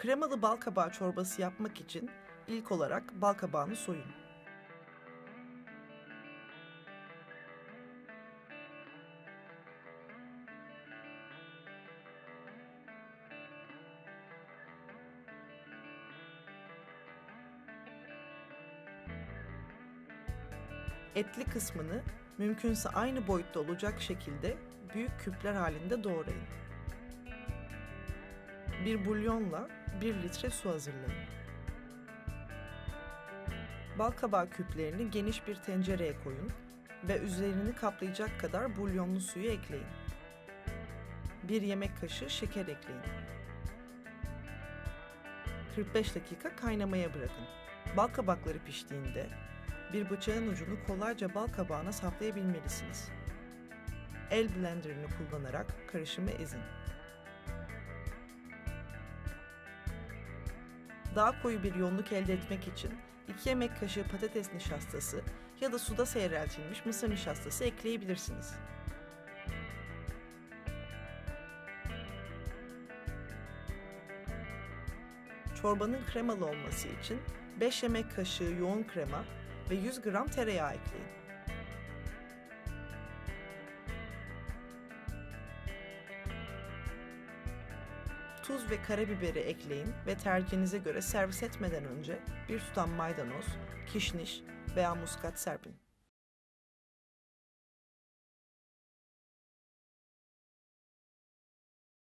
Kremalı bal kabağı çorbası yapmak için ilk olarak bal kabağını soyun. Etli kısmını mümkünse aynı boyutta olacak şekilde büyük küpler halinde doğrayın. Bir bulyonla 1 litre su hazırlayın. Bal kabağı küplerini geniş bir tencereye koyun ve üzerini kaplayacak kadar bulyonlu suyu ekleyin. 1 yemek kaşığı şeker ekleyin. 45 dakika kaynamaya bırakın. Bal kabakları piştiğinde bir bıçağın ucunu kolayca bal kabağına saplayabilmelisiniz. El blenderını kullanarak karışımı ezin. Daha koyu bir yoğunluk elde etmek için 2 yemek kaşığı patates nişastası ya da suda seyreltilmiş mısır nişastası ekleyebilirsiniz. Çorbanın kremalı olması için 5 yemek kaşığı yoğun krema ve 100 gram tereyağı ekleyin. Tuz ve karabiberi ekleyin ve tercihinize göre servis etmeden önce bir tutam maydanoz, kişniş veya muskat serpin.